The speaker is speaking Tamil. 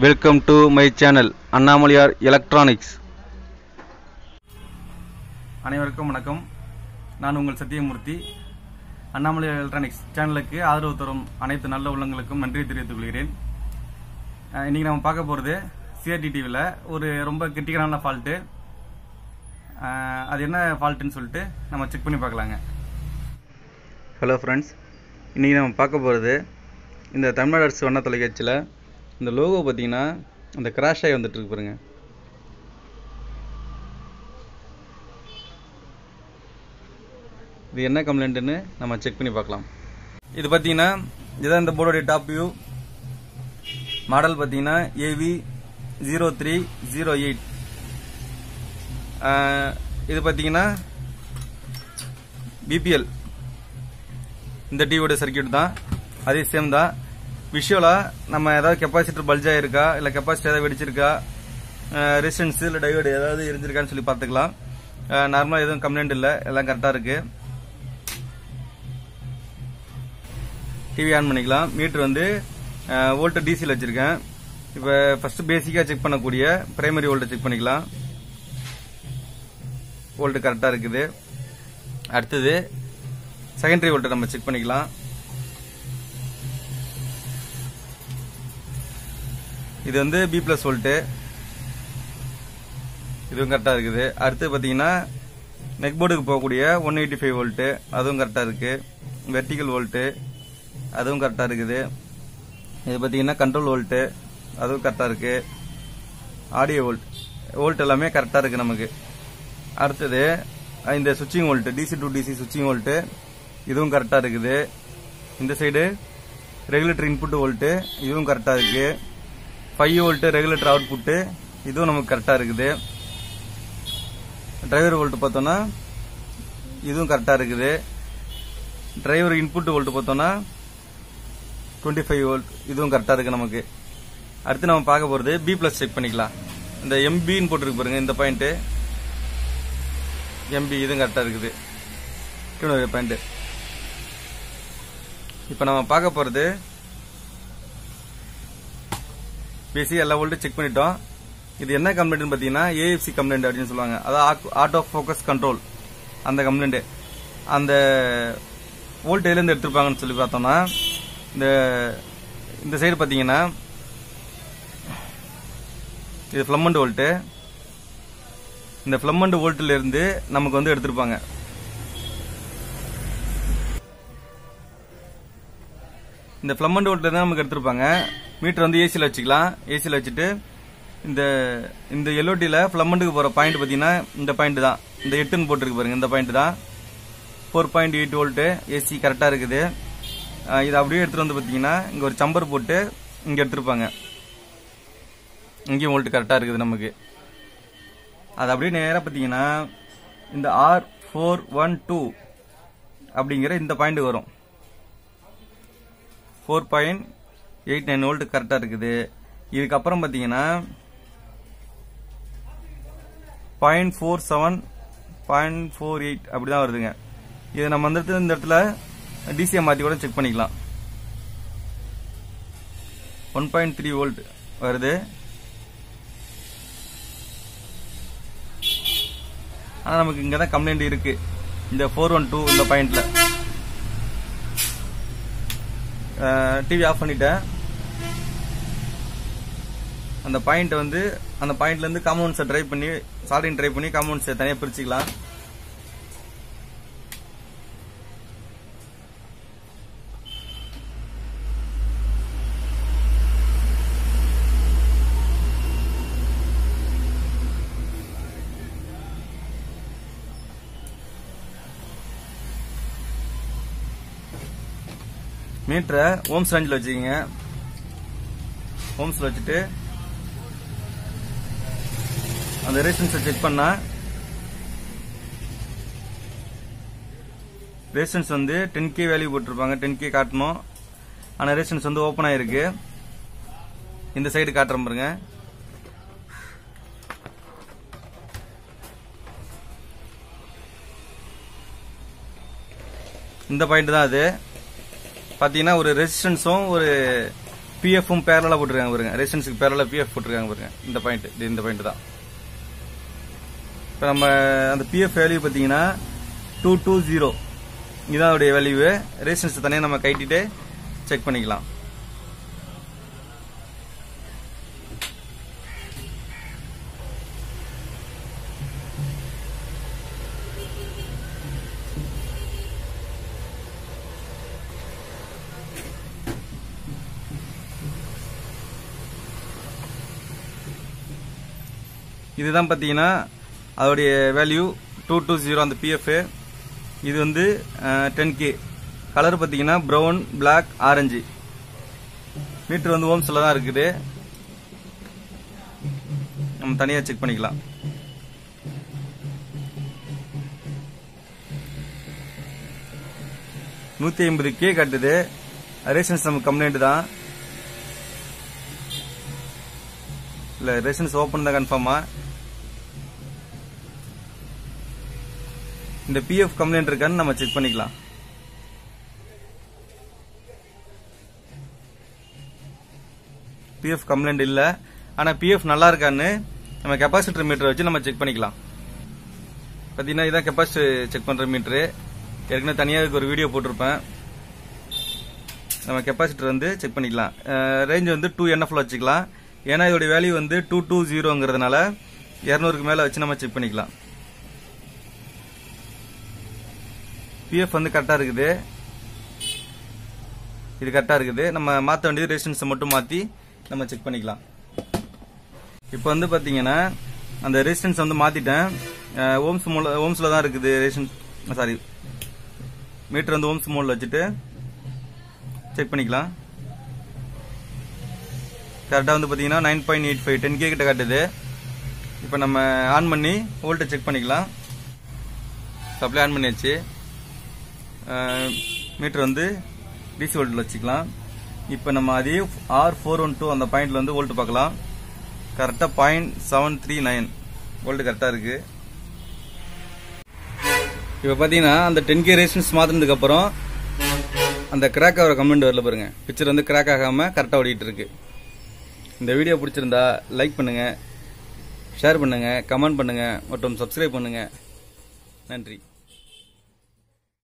Welcome to my channel Annamalaiyar electronics அனைவருக்கும் வணக்கம். நான் உங்கள் சத்தியமூர்த்தி. அண்ணாமலை எலக்ட்ரானிக்ஸ் சேனலுக்கு ஆதரவு தரும் அனைத்து நல்ல உள்ளங்களுக்கும் நன்றி தெரிவித்துக் கொள்கிறேன். இன்னைக்கு நம்ம பார்க்க போகிறது சிஆர்டி டிவியில் ஒரு ரொம்ப கிரிட்டிக்கலான ஃபால்ட்டு அது என்ன ஃபால்ட்டுன்னு சொல்லிட்டு நம்ம செக் பண்ணி பார்க்கலாங்க. ஹலோ ஃப்ரெண்ட்ஸ் இன்றைக்கி நம்ம பார்க்க போகிறது இந்த தமிழ்நாடு அரசு வண்ண தொலைக்காட்சியில் இந்த லோகோ பார்த்தீங்கன்னா அந்த கிராஷ் ஆகி வந்துட்டு இருக்கு பாருங்க. இது என்ன கம்ப்ளைண்ட்டுன்னு நம்ம செக் பண்ணி பார்க்கலாம். இது பார்த்தீங்கன்னா இதுதான் இந்த போர்டோடைய டாப் வியூ மாடல் பார்த்தீங்கன்னா AV zero three zero eight இது பார்த்தீங்கன்னா பிபிஎல் இந்த டிவியோட சர்க்கியூட் தான். அதே சேம் தான். விஷுவலாக நம்ம ஏதாவது கெப்பாசிட்டர் பல்ஜ் இருக்கா இல்லை கெப்பாசிட்டி ஏதாவது வெடிச்சிருக்கா? ரெசிஸ்டன்ஸ் இல்லை டையோடு ஏதாவது இருந்திருக்கான்னு சொல்லி பார்த்துக்கலாம். நார்மலாக எதுவும் கம்ப்ளைண்ட் இல்லை. எல்லாம் கரெக்டாக இருக்குது டிவி ஆன் பண்ணிக்கலாம். மீட்டர் வந்து வோல்ட்டு டிசியில் வச்சுருக்கேன். இப்போ ஃபர்ஸ்ட் பேசிக்காக செக் பண்ணக்கூடிய பிரைமரி வோல்ட்டை செக் பண்ணிக்கலாம். வோல்ட் கரெக்டாக இருக்குது. அடுத்தது செகண்டரி வோல்ட்டை நம்ம செக் பண்ணிக்கலாம். இது வந்து பி பிளஸ் வோல்ட்டு இதுவும் கரெக்டாக இருக்குது. அடுத்து பார்த்தீங்கன்னா நெக் போர்டுக்கு போகக்கூடிய ஒன் எயிட்டி ஃபைவ் வோல்ட்டு அதுவும் கரெக்டாக இருக்குது வெர்டிக்கல் வோல்ட்டு அதுவும் கரெக்டாக இருக்குது. இது பார்த்தீங்கன்னா கண்ட்ரோல் வோல்ட்டு அதுவும் கரெக்டாக இருக்குது ஆடியோ வோல்ட் வோல்ட் எல்லாமே கரெக்டாக இருக்குது நமக்கு. அடுத்தது இந்த சுவிட்சிங் வோல்ட்டு டிசி டு டிசி சுவிட்சிங் வோல்ட்டு இதுவும் கரெக்டாக இருக்குது. இந்த சைடு ரெகுலேட்டர் இன்புட் வோல்ட்டு இதுவும் கரெக்டாக இருக்குது ஃபைவ் வோல்ட்டு ரெகுலேட்டர் அவுட்புட்டு இதுவும் நமக்கு கரெக்டாக இருக்குது. டிரைவர் வோல்ட் பார்த்தோன்னா இதுவும் கரெக்டாக இருக்குது. டிரைவர் இன்புட் வோல்ட் பார்த்தோன்னா டுவெண்ட்டி ஃபைவ் வோல்ட் இதுவும் கரெக்டாக இருக்குது நமக்கு. அடுத்து நம்ம பார்க்க போகிறது பி ப்ளஸ் செக் பண்ணிக்கலாம். இந்த எம்பின்னு போட்டிருக்கு பாருங்க இந்த பாயிண்ட்டு எம்பி இதுவும் கரெக்டாக இருக்குது. டூ பாயிண்ட்டு இப்போ நம்ம பார்க்க போகிறது பேசி எல்லா வோல்ட்டும் செக் பண்ணிட்டோம். இது என்ன கம்ப்ளைண்ட் பார்த்தீங்கன்னா ஏஎஃப்சி கம்ப்ளைண்ட் அப்படின்னு சொல்லுவாங்க. அதாவது ஆட்டோ ஃபோக்கஸ் கண்ட்ரோல் அந்த கம்ப்ளைண்ட் அந்த வோல்ட் எதுலேருந்து எடுத்திருப்பாங்கன்னு சொல்லி பார்த்தோம்னா இந்த இந்த சைடு பார்த்தீங்கன்னா இது ஃப்ளம்மண்ட் வோல்ட்டு இந்த ஃப்ளம்மண்ட் வோல்ட்டில் இருந்து நமக்கு வந்து எடுத்திருப்பாங்க. இந்த ஃப்ளம்மண்ட் வோல்ட்ல தான் நமக்கு எடுத்திருப்பாங்க. மீட்டர் வந்து ஏசியில் வச்சுக்கலாம். ஏசியில் வச்சுட்டு இந்த இந்த எல்ஓடியில் ஃப்ளம்மண்டுக்கு போகிற பாயிண்ட் பார்த்தீங்கன்னா இந்த பாயிண்ட் தான். இந்த எட்டுன்னு போட்டிருக்கு பாருங்க இந்த பாயிண்ட் தான். Four point eight volt AC கரெக்டாக இருக்குது. இதை அப்படியே எடுத்துகிட்டு வந்து பார்த்தீங்கன்னா இங்கே ஒரு சம்பர் போட்டு இங்கே எடுத்துருப்பாங்க. இங்கேயும் வோல்ட் கரெக்டாக இருக்குது நமக்கு. அது அப்படியே நேராக பார்த்தீங்கன்னா இந்த ஆர் ஃபோர் ஒன் டூ அப்படிங்கிற இந்த பாயிண்ட் வரும். Four point eight nine volt கரெக்டாக இருக்குது. இதுக்கப்புறம் பார்த்தீங்கன்னா point four seven point four eight அப்படி தான் வருதுங்க. இது நம்ம வந்துட்டு இந்த இடத்துல டிசியை மாற்றி கூட செக் பண்ணிக்கலாம். ஒன் பாயிண்ட் த்ரீ வோல்ட் வருது. ஆனால் நமக்கு இங்கே தான் கம்ப்ளைண்ட் இருக்கு. இந்த ஃபோர் ஒன் டூ இந்த பாயிண்ட்ல டிவி ஆஃப் பண்ணிட்டேன். அந்த பாயிண்ட் வந்து அந்த பாயிண்ட்ல இருந்து காம்பவுண்ட்ஸை ட்ரை பண்ணி சால்டிங் ட்ரை பண்ணி காம்பவுண்ட்ஸை தனியாக பிரிச்சுக்கலாம். மீட்டரை ஓம்ஸ் ரேஞ்சில் வச்சுக்கோங்க. ஓம்ஸில் வச்சுட்டு அந்த ரெசிஸ்டன்ஸை செக் பண்ணா ரெசிஸ்டன்ஸ் வந்து டென் கே வேல்யூ போட்டிருப்பாங்க. டென் கே காட்டணும். ஆனால் ரெசிஸ்டன்ஸ் வந்து ஓப்பன் ஆயிருக்கு. இந்த சைடு காட்டுற பாருங்க. இந்த பாயிண்ட் தான் அது. பார்த்தீங்கன்னா ஒரு ரெசிஸ்டன்ஸும் ஒரு பிஎஃப்பும் பேரலாக போட்டிருக்காங்க பாருங்க. ரெசிஸ்டன்ஸுக்கு பேரலாக பிஎஃப் போட்டிருக்காங்க பாருங்க. இந்த பாயிண்ட் இது இந்த பாயிண்ட் தான். இப்போ நம்ம அந்த பிஎஃப் வேல்யூ பார்த்தீங்கன்னா டூ டூ ஜீரோ இதான் அதோடைய வேல்யூ ரெசிஸ்டன்ஸ் தனியாக நம்ம கைட்டிட்டு செக் பண்ணிக்கலாம். இதுதான் பார்த்தீங்கன்னா அதோடைய வேல்யூ டூ டூ ஜீரோ அந்த பிஎஃப் இது வந்து டென் கே கலர் பார்த்தீங்கன்னா ப்ரௌன் பிளாக் ஆரஞ்சு மீட்ரு வந்து ஓம்ஸில் தான் இருக்குது. நம்ம தனியாக செக் பண்ணிக்கலாம். நூற்றி ஐம்பது கே கட்டுது. ரேஷன்ஸ் நம்ம கம்ப்ளைண்ட் தான். இல்லை ரேஷன்ஸ் ஓப்பன் தான் கன்ஃபார்மாக இந்த பிஎஃப் கம்ப்ளைண்ட் இருக்கான்னு நம்ம செக் பண்ணிக்கலாம். பிஎஃப் கம்ப்ளைண்ட் இல்ல. ஆனா பிஎஃப் நல்லா இருக்கான்னு நம்ம கெப்பாசிட்டர் மீட்டர் வச்சு நம்ம செக் பண்ணிக்கலாம். பாத்தீங்கன்னா இதான் கெப்பாசிட்டி செக் பண்ற மீட்ரு ஏற்கனவே தனியாக ஒரு வீடியோ போட்டிருப்பேன். நம்ம கெப்பாசிட்டர் வந்து செக் பண்ணிக்கலாம். ரேஞ்ச் வந்து டூ என்எஃப்ல வச்சுக்கலாம். ஏன்னா இதோட வேல்யூ வந்து டூ டூ ஜீரோங்கிறதுனால இரநூறுக்கு மேல வச்சு நம்ம செக் பண்ணிக்கலாம். பிஎஃப் வந்து கரெக்டாக இருக்குது. இது கரெக்டாக இருக்குது. நம்ம மாற்ற வேண்டியது ரெசிஸ்டன்ஸை மட்டும் மாற்றி நம்ம செக் பண்ணிக்கலாம். இப்போ வந்து பார்த்தீங்கன்னா அந்த ரெசிஸ்டன்ஸ் வந்து மாற்றிட்டேன் ஓம்ஸ் மூல ஓம்ஸில் தான் இருக்குது ரெசிஸ்டன்ஸ் சாரி மீட்டர் வந்து ஓம்ஸ் மோடில் வச்சுட்டு செக் பண்ணிக்கலாம். கரெக்டாக வந்து பார்த்தீங்கன்னா nine point eight five ten K கிட்ட காட்டுது. இப்போ நம்ம ஆன் பண்ணி வோல்ட்டை செக் பண்ணிக்கலாம். சப்ளை ஆன் பண்ணியாச்சு. மீட்டர் வந்து டிசி வோல்ட்டில் வச்சுக்கலாம். இப்போ நம்ம அதே ஆர் ஃபோர் ஒன் டூ அந்த பாயிண்ட்ல வந்து வோல்ட் பார்க்கலாம். கரெக்டாக point seven three nine volt கரெக்டாக இருக்கு. இப்போ பார்த்தீங்கன்னா அந்த டென் கே ரேஷன்ஸ் மாற்றினதுக்கு அப்புறம் அந்த கிராக் ஆகிற கமெண்ட் வரல பாருங்க. பிக்சர் வந்து கிராக் ஆகாம கரெக்டாக ஓடிட்டு இருக்கு. இந்த வீடியோ பிடிச்சிருந்தா லைக் பண்ணுங்க ஷேர் பண்ணுங்க கமெண்ட் பண்ணுங்க மற்றும் சப்ஸ்கிரைப் பண்ணுங்க. நன்றி.